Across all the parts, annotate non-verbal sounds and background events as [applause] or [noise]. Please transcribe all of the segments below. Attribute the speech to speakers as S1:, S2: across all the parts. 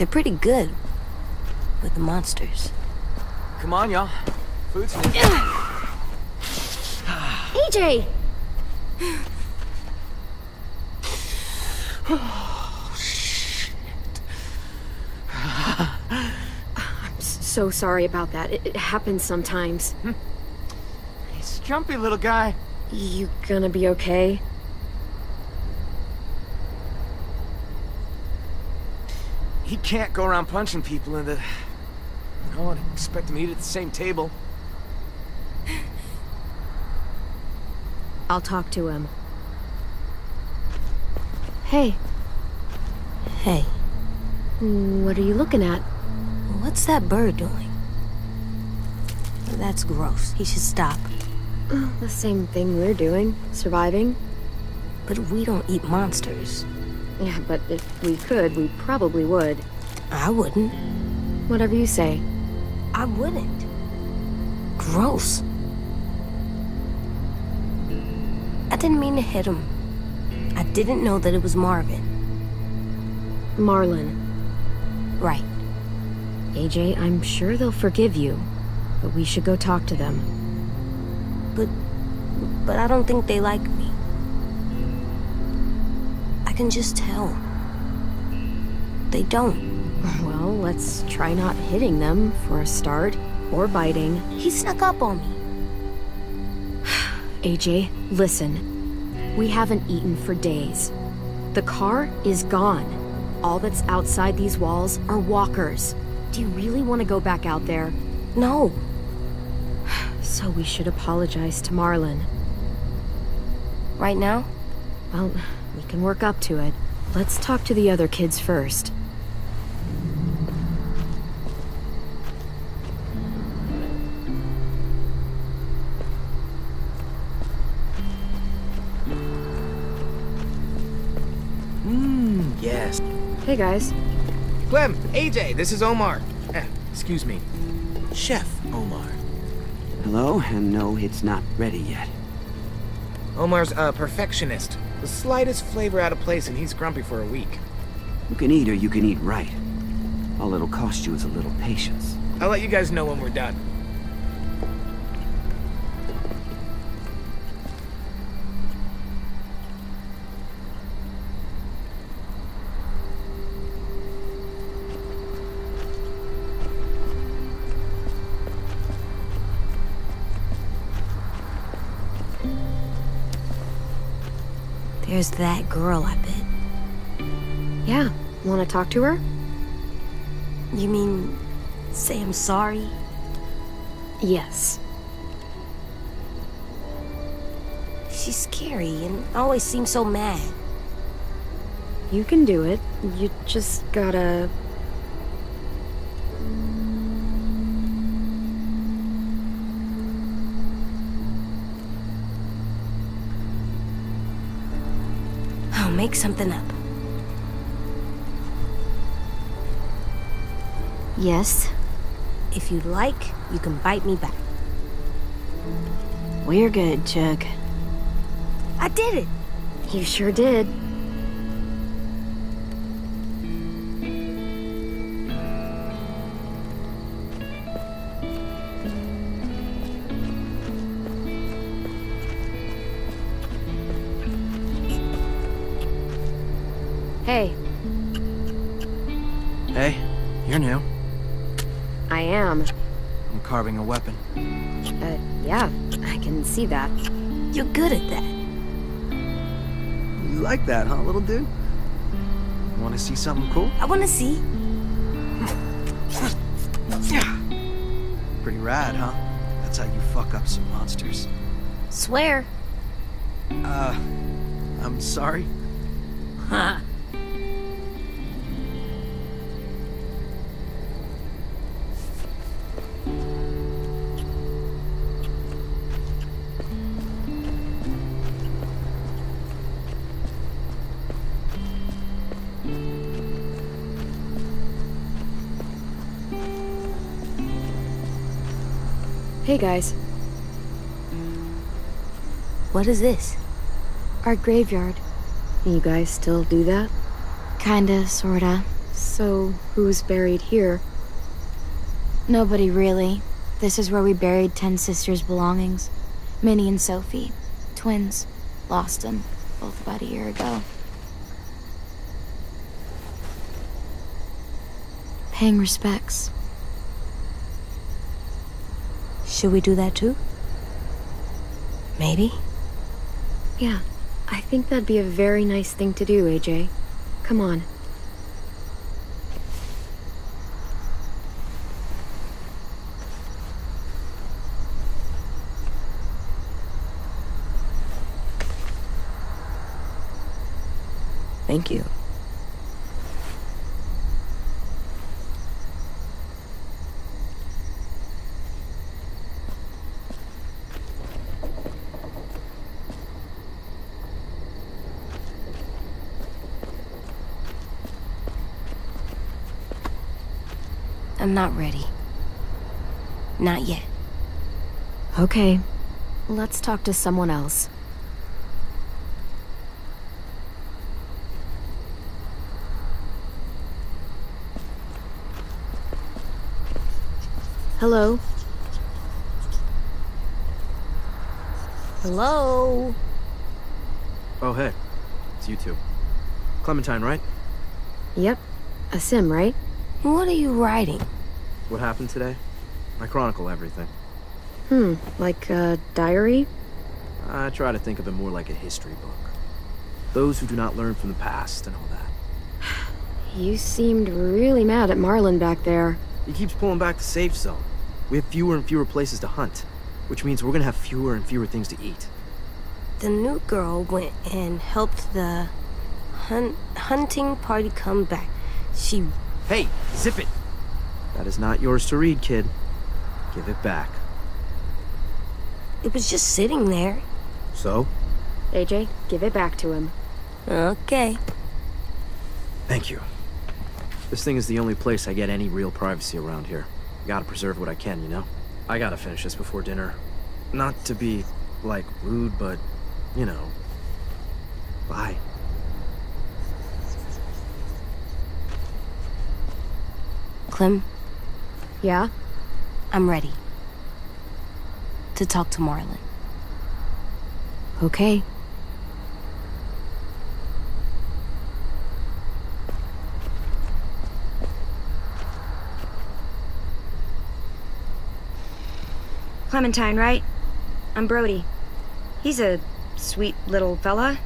S1: They're pretty good with the monsters.
S2: Come on, y'all. Food's
S3: AJ! [sighs] I'm so sorry about that. It, it happens sometimes. [laughs]
S2: He's jumpy little guy.
S3: You gonna be okay?
S2: He can't go around punching people in the... I wouldn't expect him to eat at the same table.
S3: I'll talk to him. Hey,
S1: Hey,
S3: what are you looking at?
S1: what's that bird doing? That's gross. He should stop.
S3: The same thing we're doing. Surviving.
S1: But we don't eat monsters.
S3: Yeah, but if we could, we probably would.
S1: I wouldn't.
S3: Whatever you say.
S1: I wouldn't. Gross. I didn't mean to hit him. I didn't know that it was Marvin.
S3: Marlon.
S1: Right.
S3: AJ, I'm sure they'll forgive you. But we should go talk to them.
S1: But... but I don't think they like can just tell. They don't.
S3: Well, let's try not hitting them for a start. Or biting.
S1: He snuck up on me. [sighs]
S3: AJ, listen. We haven't eaten for days. The car is gone. All that's outside these walls are walkers. Do you really want to go back out there?
S1: No. [sighs]
S3: So we should apologize to Marlon.
S1: Right now?
S3: Well, we can work up to it. Let's talk to the other kids first.
S4: Mmm, yes.
S3: Hey guys.
S4: Clem, AJ, this is Omar. Eh, excuse me. Chef Omar.
S5: Hello, and no, it's not ready yet.
S4: Omar's a perfectionist. The slightest flavor out of place and he's grumpy for a week.
S5: You can eat or you can eat right. All it'll cost you is a little patience.
S4: I'll let you guys know when we're done.
S1: There's that girl, I bet.
S3: Yeah, want to talk to her?
S1: You mean... say I'm sorry?
S3: Yes.
S1: She's scary and always seems so mad.
S3: You can do it. You just gotta...
S1: something up.
S3: Yes.
S1: If you'd like, you can bite me back.
S3: We're good, Chug.
S1: I did it!
S3: You sure did. I can see that.
S1: You're good at that.
S2: You like that, huh, little dude? Want to see something cool?
S1: I wanna see.
S2: Pretty rad, huh? That's how you fuck up some monsters.
S1: Swear.
S2: Uh, I'm sorry.
S1: Huh.
S3: Hey guys,
S1: What is this?
S3: our graveyard. You guys still do that?
S6: Kinda, sorta.
S3: So, who's buried here?
S6: Nobody really. This is where we buried Tenn Sisters' belongings. Minnie and Sophie. Twins. Lost them. Both about a year ago. Paying respects.
S1: Should we do that too? Maybe?
S3: Yeah, I think that'd be a very nice thing to do, AJ. Come on.
S1: Thank you. I'm not ready. Not yet.
S3: Okay. Let's talk to someone else. Hello?
S1: Hello?
S7: Oh, hey. It's you two. Clementine, right?
S3: Yep. Aasim, right?
S1: What are you writing?
S7: What happened today? I chronicle everything.
S3: Hmm, like a diary?
S7: I try to think of it more like a history book. Those who do not learn from the past and all that. [sighs]
S3: You seemed really mad at Marlon back there.
S7: He keeps pulling back the safe zone. We have fewer and fewer places to hunt, which means we're gonna have fewer and fewer things to eat.
S1: The new girl went and helped the hun hunting party come back. She
S7: Hey, zip it! That is not yours to read, kid. Give it back.
S1: it was just sitting there.
S7: So?
S3: AJ, give it back to him.
S1: Okay.
S7: Thank you. This thing is the only place I get any real privacy around here. Gotta preserve what I can, you know? I gotta finish this before dinner. Not to be, like, rude, but, you know. Bye.
S1: Clem,
S3: Yeah?
S1: I'm ready. To talk to Marlon.
S3: Okay.
S8: Clementine, right? I'm Brody. He's a sweet little fella.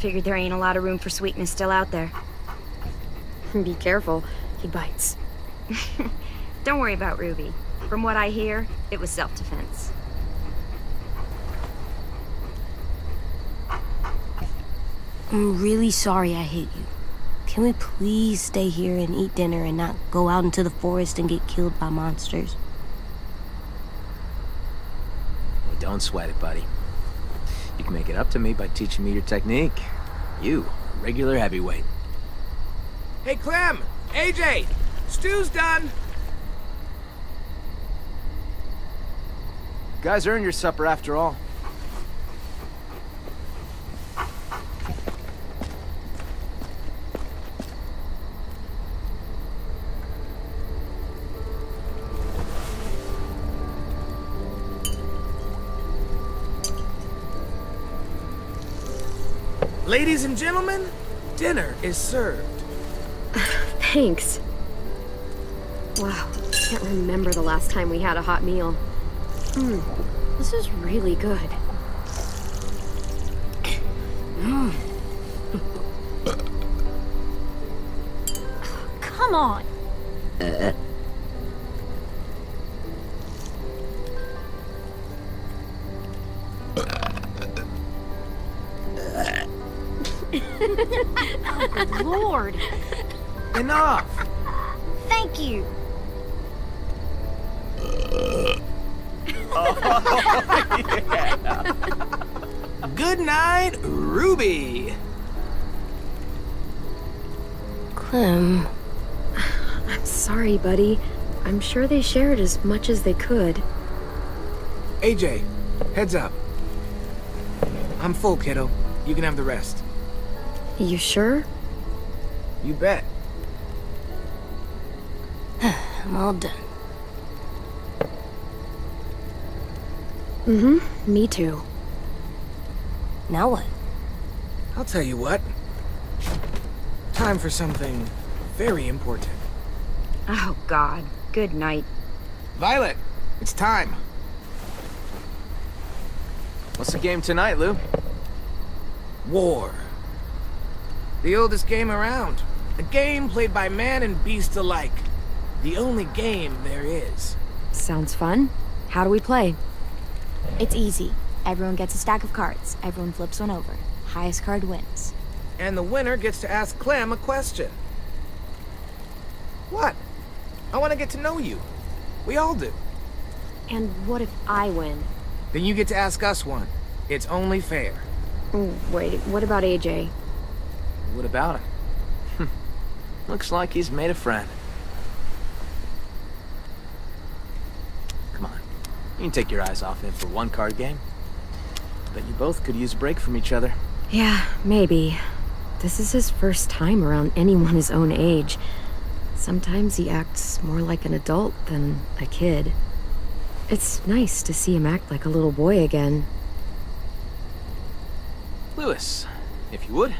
S8: Figured there ain't a lot of room for sweetness still out there. [laughs]
S3: Be careful. He bites. [laughs]
S8: Don't worry about Ruby. From what I hear, it was self-defense.
S1: I'm really sorry I hit you. Can we please stay here and eat dinner and not go out into the forest and get killed by monsters?
S2: Hey, don't sweat it, buddy. You can make it up to me by teaching me your technique. You, a regular heavyweight.
S4: Hey, Clem! AJ! Stew's done!
S7: Guys earned your supper after all.
S4: Ladies and gentlemen, dinner is served. [sighs]
S3: Thanks. Wow, can't remember the last time we had a hot meal. Hmm, this is really good. [sighs]
S6: Come on! oh, [laughs] Lord!
S4: Enough!
S6: Thank you! [laughs]
S4: Good night, Ruby!
S1: Clem,
S3: I'm sorry, buddy. I'm sure they shared as much as they could.
S4: AJ, heads up. I'm full, kiddo. You can have the rest.
S3: You sure?
S4: You bet.
S1: I'm all done.
S3: Mm-hmm, me too.
S1: Now what?
S4: I'll tell you what. Time for something very important.
S8: Oh, God. Good night.
S4: Violet, it's time.
S2: What's the game tonight, Lou?
S4: War. The oldest game around. A game played by man and beast alike. The only game there is.
S3: Sounds fun. How do we play?
S6: It's easy. Everyone gets a stack of cards. Everyone flips one over. Highest card wins.
S4: And the winner gets to ask Clem a question. What? I want to get to know you. We all do.
S3: And what if I win?
S4: Then you get to ask us one. It's only fair.
S3: Wait, what about AJ?
S2: What about him? [laughs] Looks like he's made a friend. Come on. You can take your eyes off him for one card game. Bet you both could use a break from each other.
S3: Yeah, maybe. This is his first time around anyone his own age. Sometimes he acts more like an adult than a kid. It's nice to see him act like a little boy again.
S2: Louis, if you would.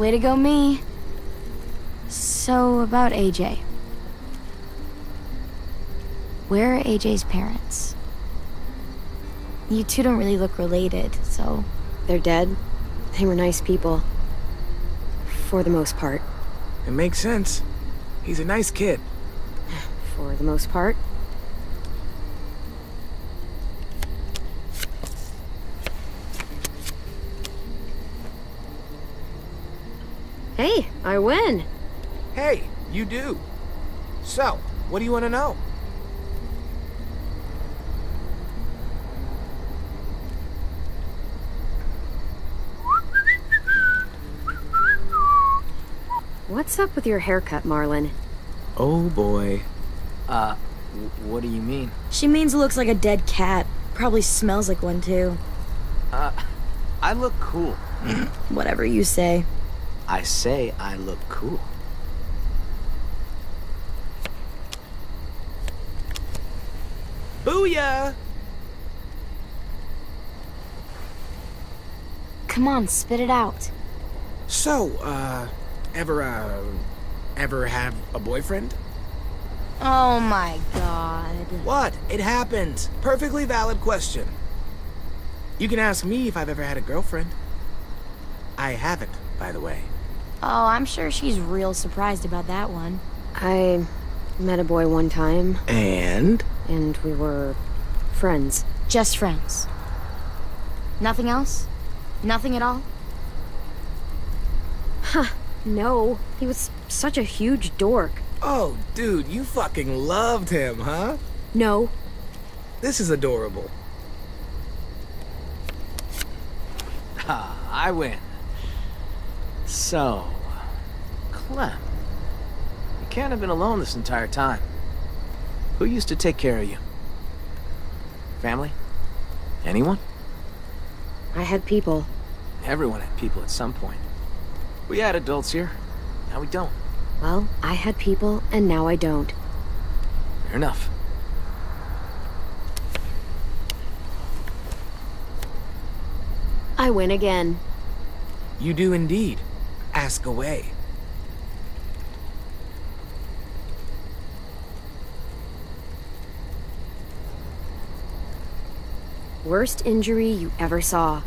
S6: Way to go, me. So, about AJ. Where are AJ's parents? You two don't really look related, so.
S3: They're dead. They were nice people. For the most part.
S4: It makes sense. He's a nice kid. [sighs]
S3: For the most part. Hey, I win.
S4: Hey, you do. So, what do you want to know?
S3: What's up with your haircut, Marlon?
S4: Oh boy.
S2: Uh, what do you mean?
S8: She means it looks like a dead cat. Probably smells like one, too.
S2: Uh, I look cool. [clears throat]
S8: Whatever you say.
S2: I say I look cool.
S4: Booyah!
S6: Come on, spit it out.
S4: So, uh, ever, uh, ever have a boyfriend?
S8: Oh my god.
S4: What? It happens. Perfectly valid question. You can ask me if I've ever had a girlfriend. I haven't, by the way.
S6: Oh, I'm sure she's real surprised about that one.
S3: I met a boy one time,
S4: And?
S3: and we were friends.
S6: Just friends. Nothing else? Nothing at all?
S3: Huh, no, he was such a huge dork.
S4: Oh, dude, you fucking loved him, huh?
S3: No,
S4: This is adorable.
S2: Ah, I win. So, Clem, you can't have been alone this entire time. Who used to take care of you? Family? Anyone?
S3: I had people.
S2: Everyone had people at some point. We had adults here. Now we don't.
S3: Well, I had people, and now I don't.
S2: Fair enough.
S3: I win again.
S4: You do indeed. Ask away.
S3: Worst injury you ever saw.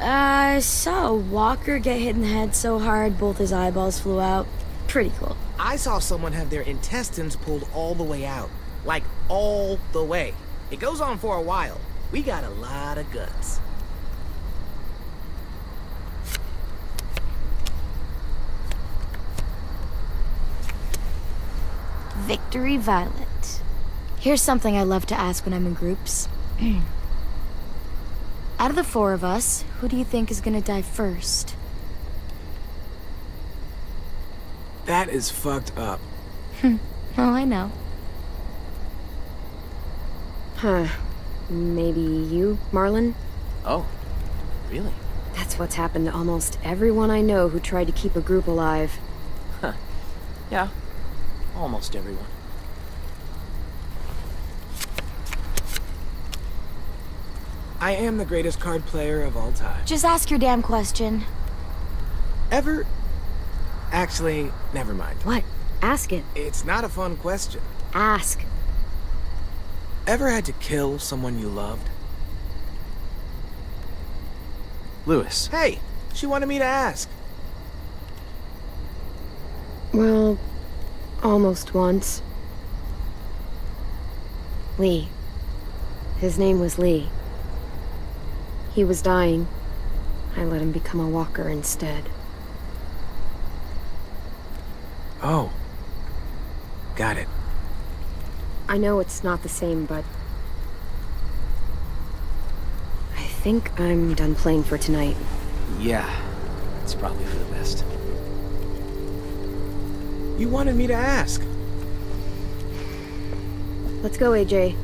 S8: Uh, I saw a walker get hit in the head so hard both his eyeballs flew out. Pretty cool.
S4: I saw someone have their intestines pulled all the way out. Like, all the way. It goes on for a while. We got a lot of guts.
S6: Victory Violet. Here's something I love to ask when I'm in groups. [clears throat] Out of the four of us, who do you think is gonna die first?
S4: That is fucked up.
S6: oh, I know.
S3: Huh. Maybe you, Marlon?
S2: Oh, really?
S3: That's what's happened to almost everyone I know who tried to keep a group alive. Huh.
S2: Yeah, almost everyone. I am the greatest card player of all time.
S6: Just ask your damn question.
S2: Ever? Actually, never mind.
S3: What? Ask it.
S2: It's not a fun question.
S3: Ask.
S2: Ever had to kill someone you loved?
S7: Louis.
S2: Hey, she wanted me to ask.
S3: Well, almost once. Lee. His name was Lee. He was dying. I let him become a walker instead.
S2: Oh. Got it.
S3: I know it's not the same, but... I think I'm done playing for tonight.
S2: Yeah, it's probably for the best. You wanted me to ask.
S3: Let's go, AJ.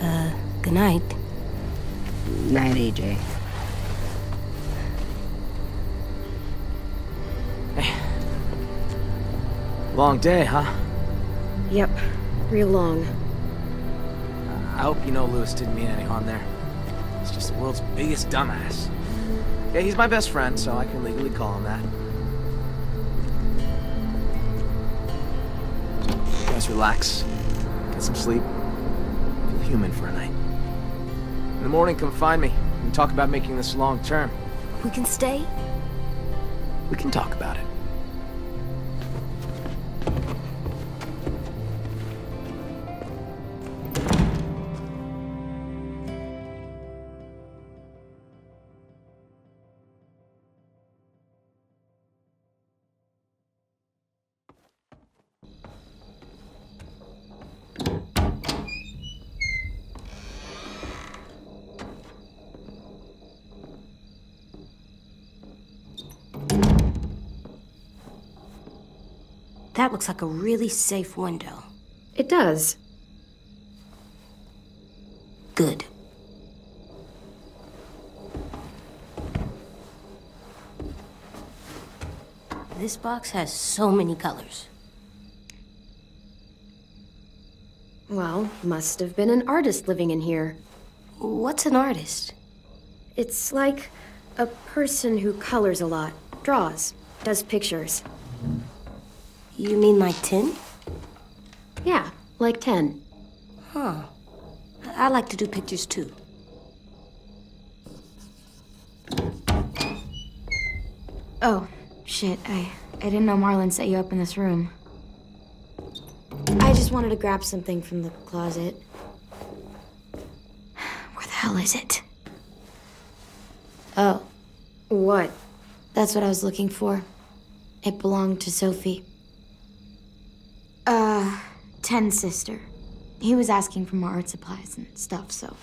S1: Uh, good night.
S9: Night, AJ.
S2: Long day, huh?
S3: Yep, real long.
S2: I hope you know Louis didn't mean any harm there. He's just the world's biggest dumbass. Yeah, he's my best friend, so I can legally call him that. Guys relax. Get some sleep. Feel human for a night. In the morning, come find me. We can talk about making this long term.
S1: We can stay?
S2: We can talk about it.
S1: That looks like a really safe window.
S3: It does.
S1: Good. This box has so many colors.
S3: Well, must have been an artist living in here.
S1: What's an artist?
S3: It's like a person who colors a lot, draws, does pictures.
S1: You mean like Tenn?
S3: Yeah, like Tenn.
S1: Huh. I like to do pictures too.
S6: Oh, shit. I, I didn't know Marlon set you up in this room. I just wanted to grab something from the closet. [sighs] Where the hell is it? Oh,
S3: What?
S6: that's what I was looking for. It belonged to Sophie. Uh, Tenn's sister. He was asking for more art supplies and stuff, so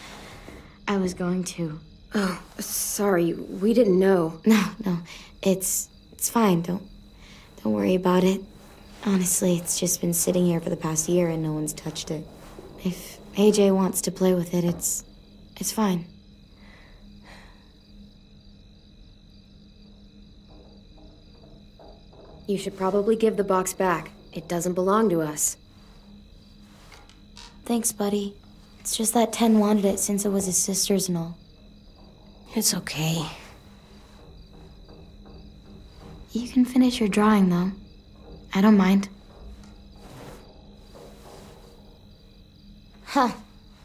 S6: I was going to.
S3: Oh, sorry, we didn't know.
S6: No, no, it's it's fine. Don't don't worry about it. Honestly, it's just been sitting here for the past year and no one's touched it. If AJ wants to play with it, it's it's fine.
S3: You should probably give the box back. It doesn't belong to us.
S6: Thanks, buddy. It's just that Tenn wanted it since it was his sister's and all.
S1: It's okay.
S6: You can finish your drawing though. I don't mind. Huh.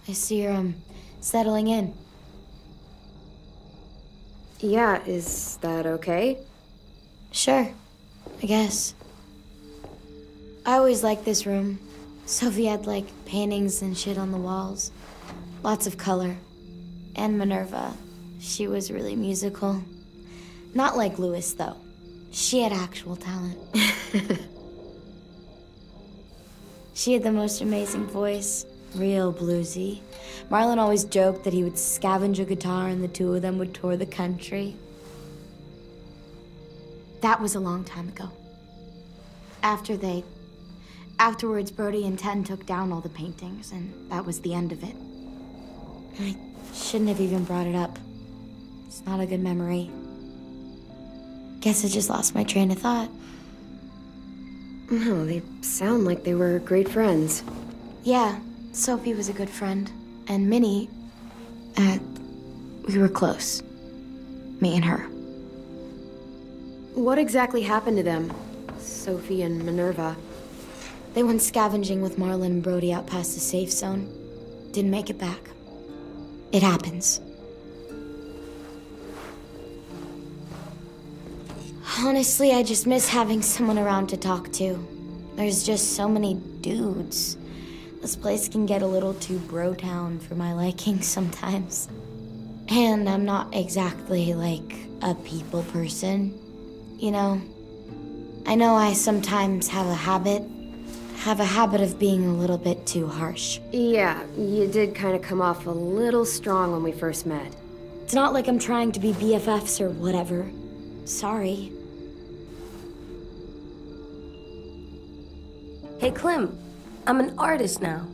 S6: I see you're um settling in.
S3: Yeah, is that okay?
S6: Sure. I guess. I always liked this room. Sophie had like paintings and shit on the walls. Lots of color. And Minerva. She was really musical. Not like Louis, though. She had actual talent. [laughs] she had the most amazing voice. Real bluesy. Marlon always joked that he would scavenge a guitar and the two of them would tour the country. that was a long time ago. After they. Afterwards, Brody and Tenn took down all the paintings, and that was the end of it. I shouldn't have even brought it up. It's not a good memory. Guess I just lost my train of thought.
S3: No, they sound like they were great friends.
S6: Yeah, Sophie was a good friend. And Minnie. Uh, we were close. Me and her.
S3: What exactly happened to them? Sophie and Minerva.
S6: They went scavenging with Marlon and Brody out past the safe zone. Didn't make it back. It happens. Honestly, I just miss having someone around to talk to. There's just so many dudes. This place can get a little too bro town for my [laughs] liking sometimes. And I'm not exactly like a people person, you know? I know I sometimes have a habit, have a habit of being a little bit too harsh.
S3: Yeah, you did kind of come off a little strong when we first met.
S6: It's not like I'm trying to be BFFs or whatever. Sorry.
S1: Hey, Clem, I'm an artist now.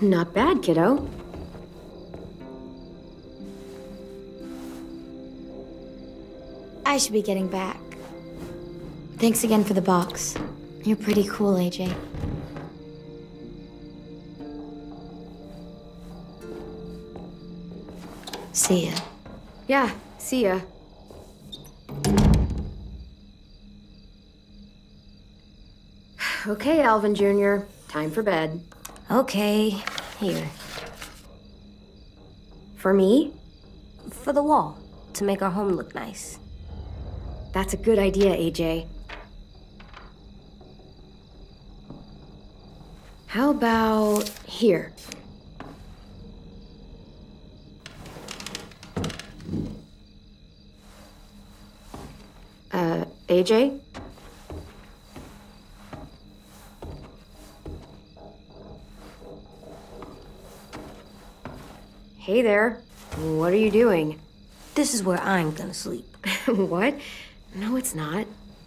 S3: Not bad, kiddo.
S6: I should be getting back. Thanks again for the box. You're pretty cool, AJ. See ya.
S3: Yeah, see ya. [sighs] Okay, Alvin Jr., time for bed.
S1: Okay, here.
S3: For me?
S1: For the wall, to make our home look nice.
S3: That's a good idea, AJ. How about here? Uh, AJ? Hey there. What are you doing?
S1: This is where I'm gonna sleep. [laughs]
S3: what? No, it's not.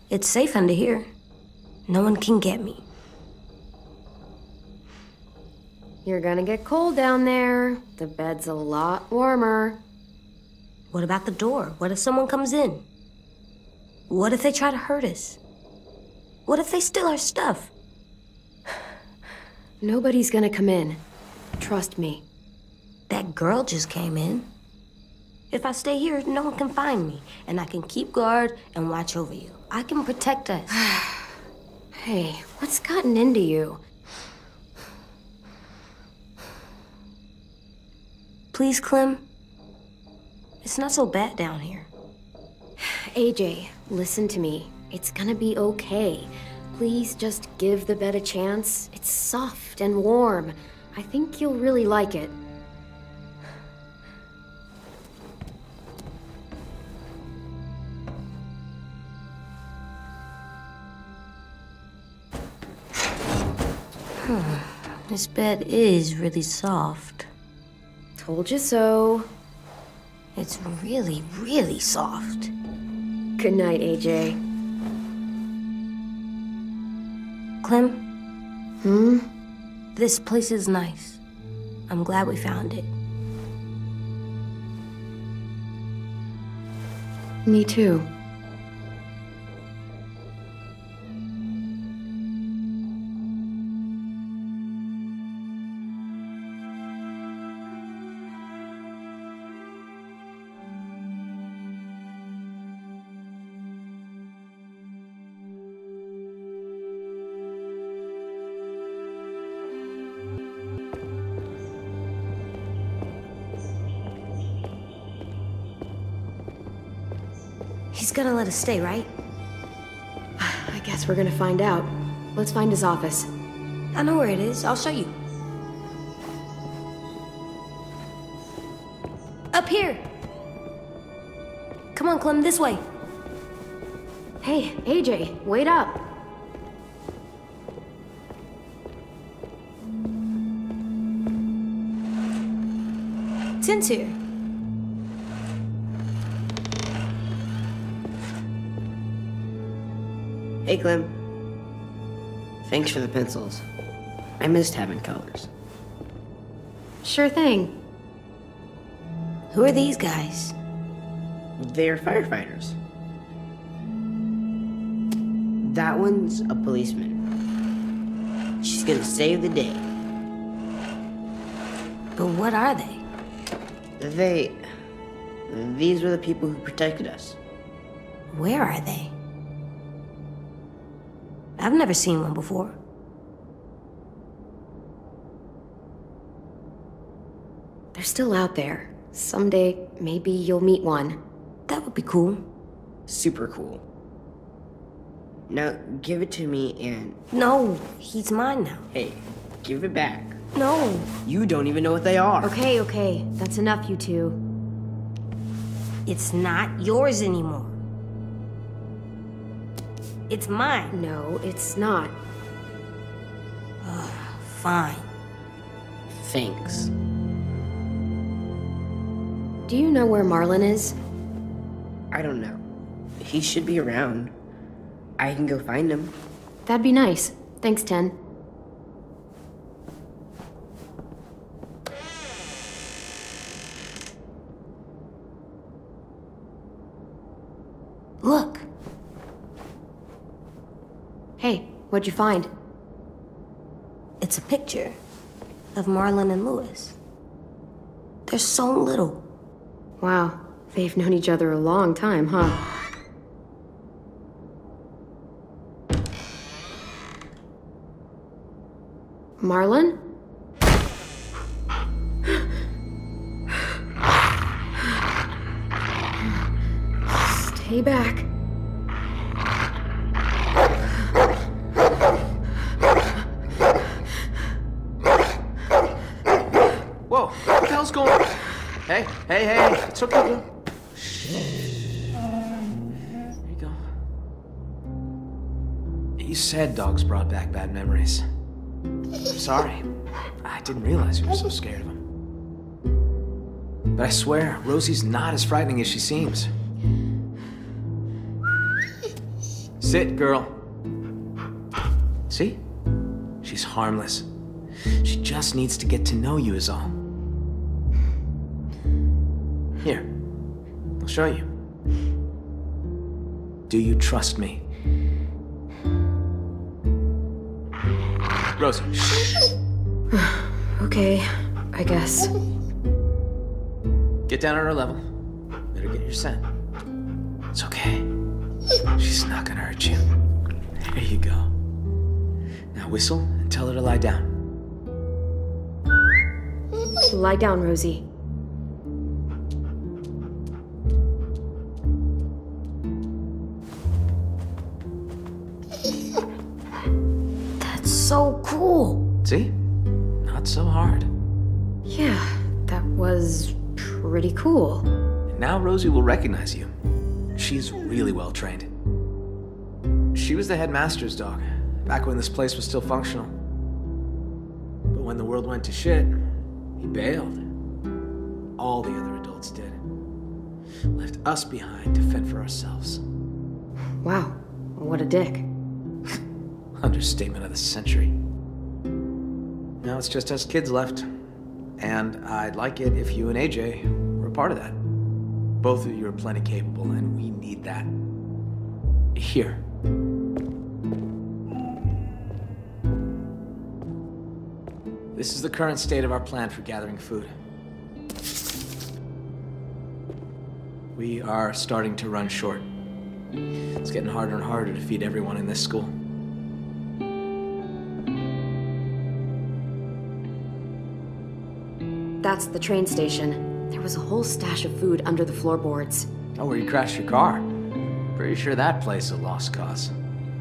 S1: It's safe under here. No one can get me.
S3: You're gonna get cold down there. The bed's a lot warmer.
S1: What about the door? What if someone comes in? What if they try to hurt us? What if they steal our stuff? [sighs]
S3: Nobody's gonna come in. Trust me.
S1: That girl just came in. If I stay here, no one can find me, and I can keep guard and watch over you. I can protect us. [sighs]
S3: hey, what's gotten into you?
S1: Please, Clem. It's not so bad down here.
S3: AJ, listen to me. It's gonna be okay. Please just give the bed a chance. It's soft and warm. I think you'll really like it.
S1: This bed is really soft.
S3: Told you so.
S1: It's really, really soft.
S3: Good night, AJ.
S1: Clem,
S3: Hmm?
S1: this place is nice. I'm glad we found it.
S3: Me too.
S1: Gonna let us stay, right?
S3: I guess we're gonna find out. Let's find his office.
S1: I know where it is. I'll show you. Up here! Come on, Clem, this way.
S3: Hey, AJ, wait up.
S1: Tenn's
S9: Hey, Clem. Thanks for the pencils. I missed having colors.
S3: Sure thing.
S1: Who are these guys?
S9: They're firefighters. That one's a policeman. She's gonna save the day.
S1: But what are they?
S9: They. These were the people who protected us.
S1: Where are they? I've never seen one before.
S3: They're still out there. Someday, maybe you'll meet one.
S1: That would be cool.
S9: Super cool. Now, give it to me and.
S1: No, he's mine now.
S9: Hey, give it back.
S1: No.
S9: You don't even know what they are.
S3: Okay, okay. That's enough, you two.
S1: It's not yours anymore. It's mine.
S3: No, it's not.
S1: Fine.
S9: Thanks.
S3: Do you know where Marlon is?
S9: I don't know. He should be around. I can go find him.
S3: That'd be nice. Thanks, Tenn.
S1: Look,
S3: Hey, what'd you find?
S1: it's a picture of Marlon and Louis. They're so little.
S3: Wow, they've known each other a long time, huh? Marlon? Stay back.
S2: Dogs brought back bad memories. I'm sorry. I didn't realize you were so scared of them. But I swear, Rosie's not as frightening as she seems. Sit, girl. See? She's harmless. She just needs to get to know you, is all. Here, I'll show you. Do you trust me? Rosie. [sighs]
S3: Okay, I guess.
S2: Get down on her level. Better get your scent. It's okay. She's not gonna hurt you. There you go. Now whistle and tell her to lie down.
S3: Lie down, Rosie.
S2: See? Not so hard.
S3: Yeah, that was pretty cool.
S2: Now Rosie will recognize you. She's really well trained. She was the headmaster's dog, back when this place was still functional. But when the world went to shit, he bailed. All the other adults did. Left us behind to fend for ourselves.
S3: Wow, what a dick. [laughs]
S2: Understatement of the century. Now it's just us kids left. And I'd like it if you and AJ were a part of that. Both of you are plenty capable, and we need that. Here. This is the current state of our plan for gathering food. We are starting to run short. It's getting harder and harder to feed everyone in this school.
S3: That's the train station. There was a whole stash of food under the floorboards.
S2: Oh, where you crashed your car. Pretty sure that place a lost cause.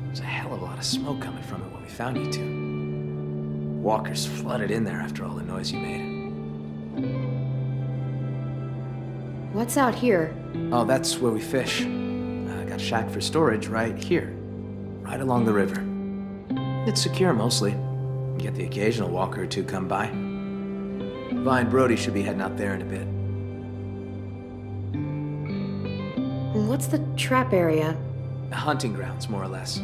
S2: There's a hell of a lot of smoke coming from it when we found you two. Walkers flooded in there after all the noise you made.
S3: What's out here?
S2: Oh, that's where we fish. I got a shack for storage right here, right along the river. It's secure mostly. You Get the occasional walker or two come by. Vine Brody should be heading out there in a bit.
S3: What's the trap area?
S2: Hunting grounds, more or less.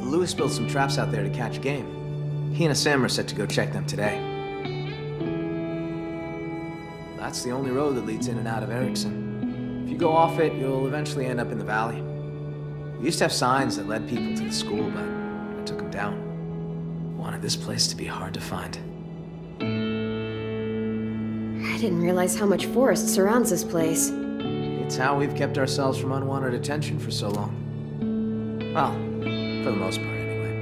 S2: Louis built some traps out there to catch game. He and Sam are set to go check them today. That's the only road that leads in and out of Ericson. If you go off it, you'll eventually end up in the valley. We used to have signs that led people to the school, but I took them down. Wanted this place to be hard to find.
S3: I didn't realize how much forest surrounds this place.
S2: It's how we've kept ourselves from unwanted attention for so long. Well, for the most part, anyway.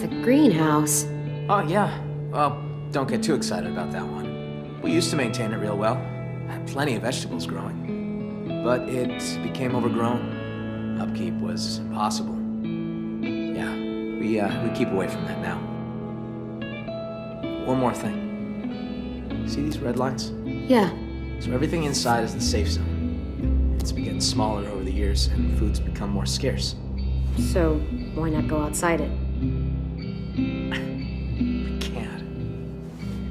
S3: The greenhouse.
S2: Oh, yeah. Well, don't get too excited about that one. We used to maintain it real well. Had plenty of vegetables growing. But it became overgrown. Upkeep was impossible. Yeah, we, uh, we keep away from that now. One more thing. See these red lines?
S3: Yeah.
S2: So everything inside is the safe zone. It's been getting smaller over the years, and food's become more scarce.
S3: So, why not go outside it?
S2: We can't.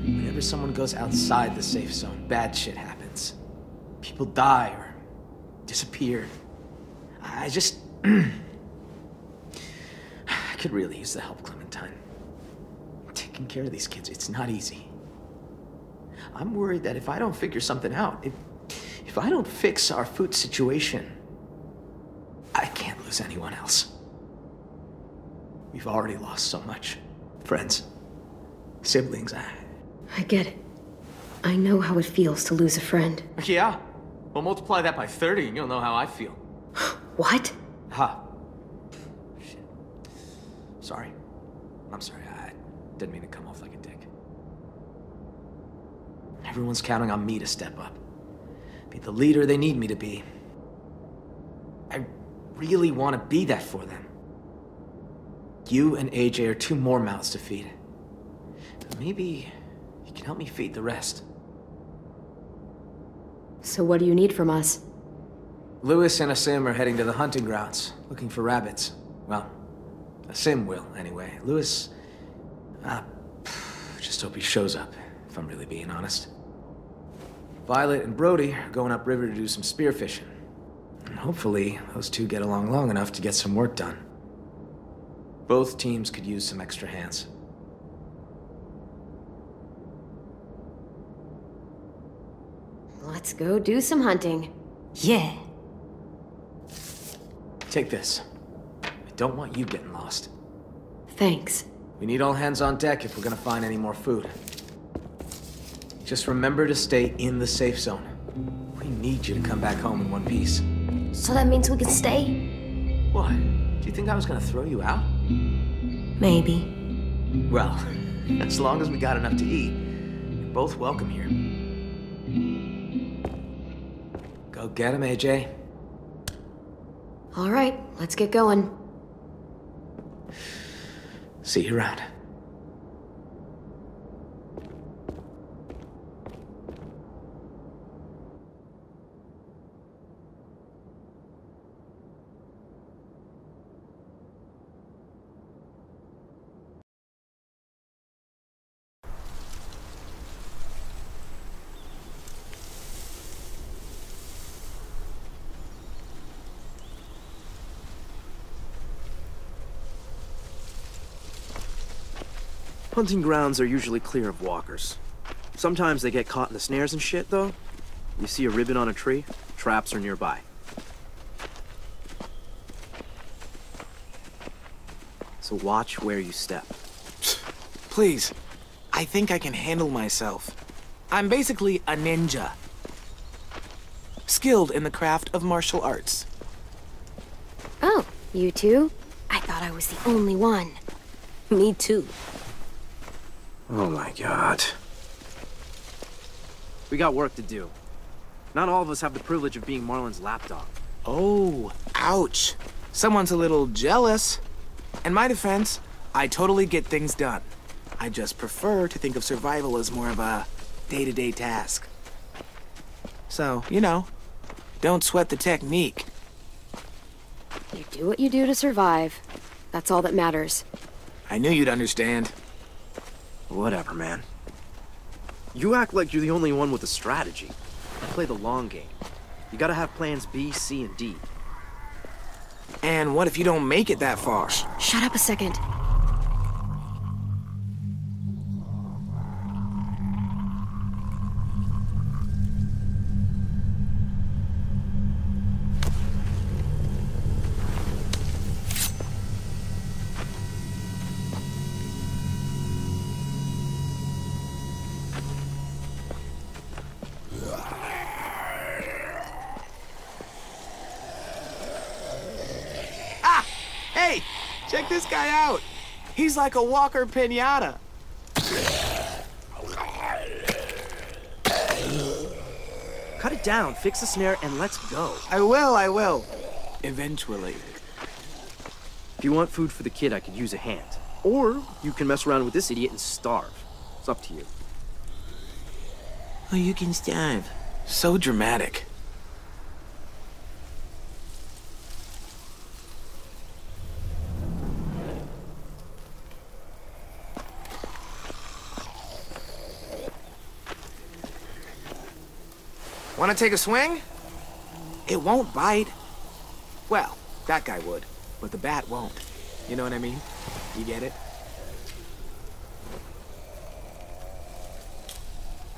S2: Whenever someone goes outside the safe zone, bad shit happens. People die or disappear. I just. [clears throat] I could really use the help, Clementine. Taking care of these kids, it's not easy. I'm worried that if I don't figure something out, if, if I don't fix our food situation, I can't lose anyone else. We've already lost so much. Friends, siblings, I.
S3: I get it. I know how it feels to lose a friend.
S2: Yeah? Well, multiply that by 30 and you'll know how I feel. [gasps]
S3: What?
S2: Ha. Shit. Sorry. I'm sorry. Didn't mean to come off like a dick. Everyone's counting on me to step up. Be the leader they need me to be. I really want to be that for them. You and AJ are two more mouths to feed. But maybe you can help me feed the rest.
S3: So what do you need from us?
S2: Louis and Aasim are heading to the hunting grounds, looking for rabbits. Well, Aasim will, anyway. Louis... Ah, just hope he shows up, if I'm really being honest. Violet and Brody are going upriver to do some spearfishing. And hopefully, those two get along long enough to get some work done. Both teams could use some extra hands.
S3: Let's go do some hunting.
S1: Yeah.
S2: Take this. I don't want you getting lost.
S3: Thanks.
S2: We need all hands on deck if we're gonna find any more food. Just remember to stay in the safe zone. We need you to come back home in one piece.
S1: So that means we can stay?
S2: What? Do you think I was gonna throw you out?
S1: Maybe.
S2: Well, [laughs] as long as we got enough to eat, you're both welcome here. Go get him, AJ.
S3: All right, let's get going.
S2: See you around.
S7: Hunting grounds are usually clear of walkers. Sometimes they get caught in the snares and shit, though. You see a ribbon on a tree, traps are nearby. So watch where you step. [sighs]
S4: Please. I think I can handle myself. I'm basically a ninja. Skilled in the craft of martial arts.
S3: Oh, you too? I thought I was the only one.
S1: Me too.
S7: Oh my god. We got work to do. Not all of us have the privilege of being Marlon's lapdog.
S4: Oh, ouch. Someone's a little jealous. In my defense, I totally get things done. I just prefer to think of survival as more of a day-to-day task. So, you know, don't sweat the technique.
S3: You do what you do to survive. That's all that matters.
S4: I knew you'd understand.
S7: Whatever, man. You act like you're the only one with a strategy. I play the long game. You gotta have plans B, C, and D.
S4: And what if you don't make it that far?
S3: Shut up a second.
S4: Like a walker pinata.
S7: Cut it down, fix the snare, and let's go.
S4: I will, I will. Eventually.
S7: If you want food for the kid, I could use a hand. Or you can mess around with this idiot and starve. It's up to you.
S4: Oh, you can starve. So dramatic. Want to take a swing? It won't bite. Well, that guy would, but the bat won't. You know what I mean? You get it?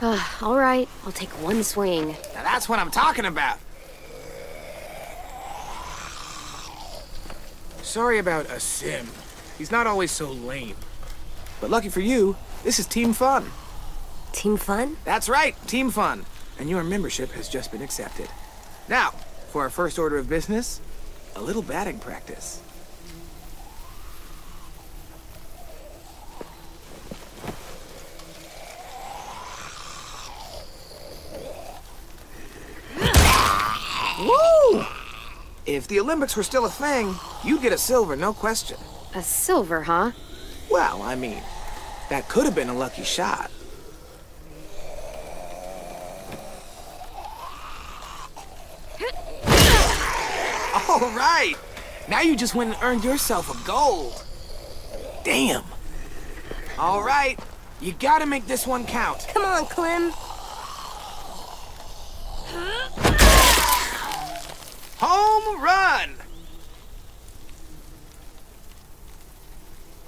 S3: Ah, all right, I'll take one swing.
S4: Now that's what I'm talking about. Sorry about Aasim. He's not always so lame. But lucky for you, this is Team Fun.
S1: Team fun?
S4: That's right, Team Fun. And your membership has just been accepted. Now, for our first order of business, a little batting practice. Woo! If the Olympics were still a thing, you'd get a silver, no question.
S3: A silver, huh?
S4: Well, I mean, that could have been a lucky shot. All right. Now you just went and earned yourself a gold. Damn. All right. You gotta make this one count.
S1: Come on, Clem.
S4: Home run!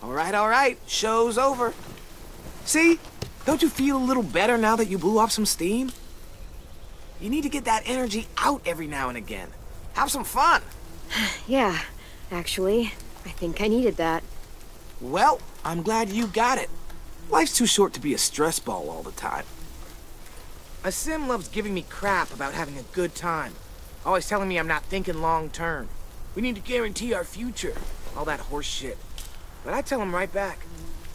S4: All right, all right. Show's over. See? Don't you feel a little better now that you blew off some steam? You need to get that energy out every now and again. Have some fun. [sighs]
S3: Yeah, actually, I think I needed that.
S4: Well, I'm glad you got it. Life's too short to be a stress ball all the time. Aasim loves giving me crap about having a good time. Always telling me I'm not thinking long term. We need to guarantee our future. All that horse shit. But I tell him right back,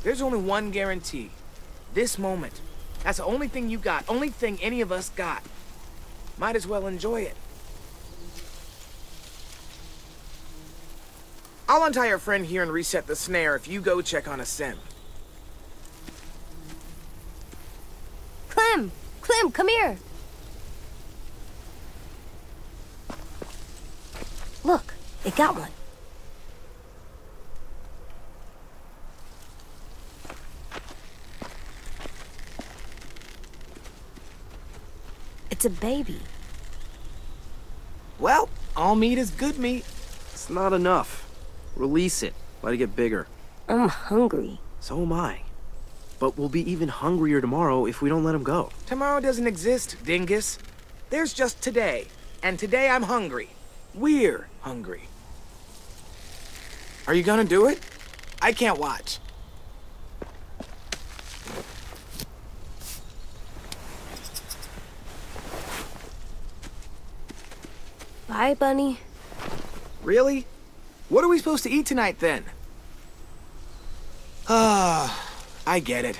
S4: there's only one guarantee. This moment. That's the only thing you got, only thing any of us got. Might as well enjoy it. I'll untie your friend here and reset the snare if you go check on Aasim.
S1: Clem! Clem, come here! Look, it got one. It's a baby.
S4: Well, all meat is good meat.
S7: It's not enough. Release it. Let it get bigger.
S1: I'm hungry.
S7: So am I. But we'll be even hungrier tomorrow if we don't let him go.
S4: Tomorrow doesn't exist, dingus. There's just today. And today I'm hungry. We're hungry. Are you gonna do it? I can't watch.
S1: Bye, Bunny.
S4: Really? What are we supposed to eat tonight then? Ah, [sighs] I get it.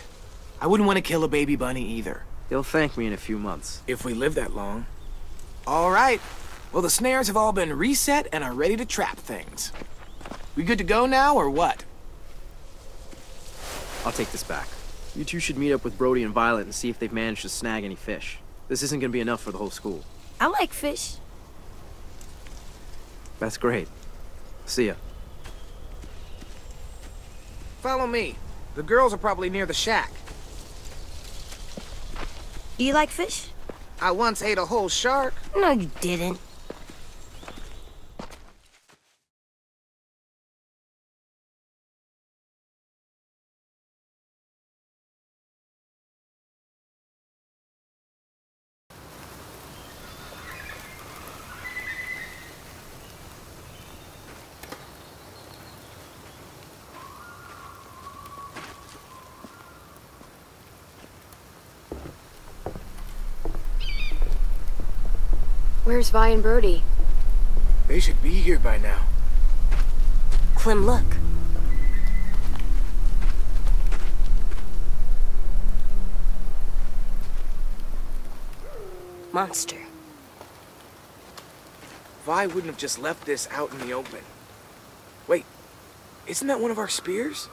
S4: I wouldn't want to kill a baby bunny either.
S7: He'll thank me in a few months.
S4: If we live that long. All right. Well, the snares have all been reset and are ready to trap things. We good to go now, or what?
S7: I'll take this back. You two should meet up with Brody and Violet and see if they've managed to snag any fish. This isn't gonna be enough for the whole school.
S1: I like fish.
S7: That's great. See ya.
S4: Follow me. The girls are probably near the shack.
S1: Do you like fish?
S4: I once ate a whole shark.
S1: No, you didn't.
S3: Where's Vi and Brody?
S4: They should be here by now.
S1: Clem, look. Monster.
S4: Vi wouldn't have just left this out in the open. Wait, isn't that one of our spears?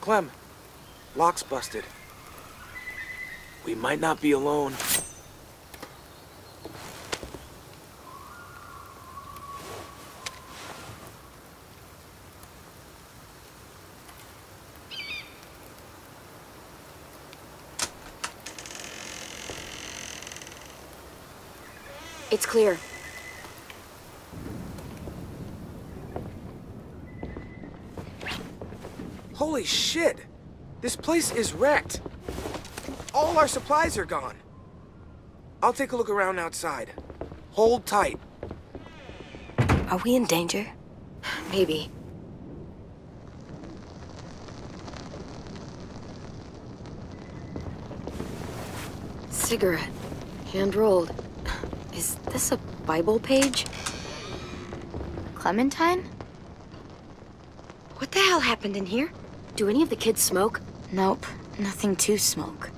S4: Clem, lock's busted. We might not be alone.
S3: It's clear.
S4: Holy shit! This place is wrecked. All our supplies are gone. I'll take a look around outside. Hold tight.
S1: Are we in danger?
S3: Maybe. Cigarette. Hand-rolled. Is this a Bible page?
S6: Clementine?
S3: What the hell happened in here? Do any of the kids smoke?
S6: Nope, nothing to smoke.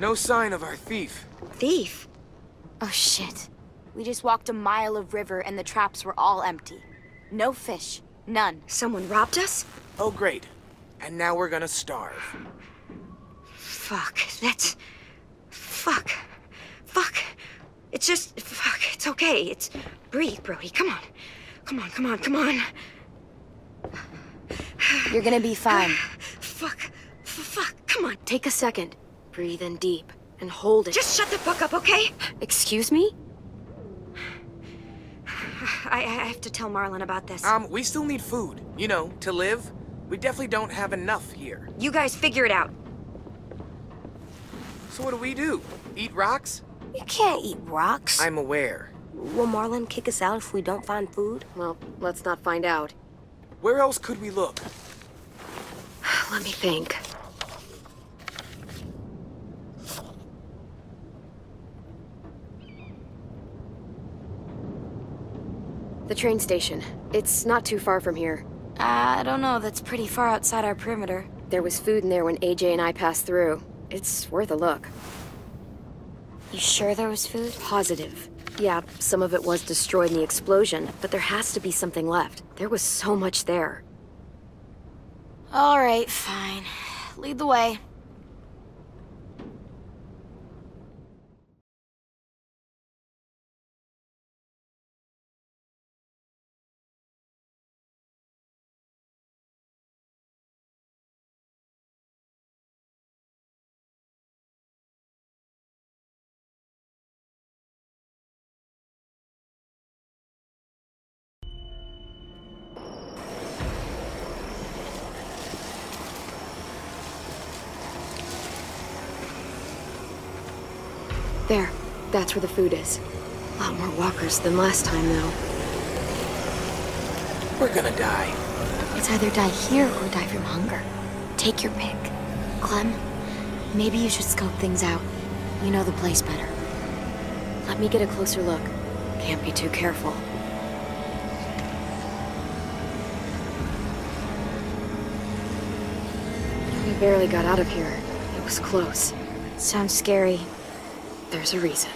S4: No sign of our thief.
S3: Thief?
S6: Oh shit. We just walked a mile of river and the traps were all empty. No fish. None.
S3: Someone robbed us?
S4: Oh, great. And now we're gonna starve.
S8: Fuck, that's... Fuck. Fuck. It's just... Fuck, it's okay. It's... Breathe, Brody. Come on. Come on, come on, come on.
S6: You're gonna be fine. [sighs]
S8: Fuck. F fuck. Come on.
S3: Take a second. Breathe in deep and hold it.
S8: Just shut the fuck up, okay?
S3: Excuse me? [sighs]
S8: I, I have to tell Marlon about this.
S4: Um, we still need food. You know, to live. We definitely don't have enough here.
S8: You guys figure it out.
S4: So what do we do? Eat rocks?
S1: You can't eat rocks.
S4: I'm aware.
S1: Will Marlon kick us out if we don't find food?
S3: Well, let's not find out.
S4: Where else could we look? [sighs]
S3: Let me think. The train station. It's not too far from here.
S6: I don't know, that's pretty far outside our perimeter.
S3: There was food in there when AJ and I passed through. It's worth a look.
S6: You sure there was food?
S3: Positive. Yeah, some of it was destroyed in the explosion, but there has to be something left. There was so much there.
S6: Alright, fine. Lead the way.
S3: That's where the food is. A lot more walkers than last time, though.
S4: We're gonna die.
S6: It's either die here or die from hunger. Take your pick. Clem, maybe you should scope things out. You know the place better.
S3: Let me get a closer look. Can't be too careful. We barely got out of here. It was close.
S6: Sounds scary.
S3: There's a reason.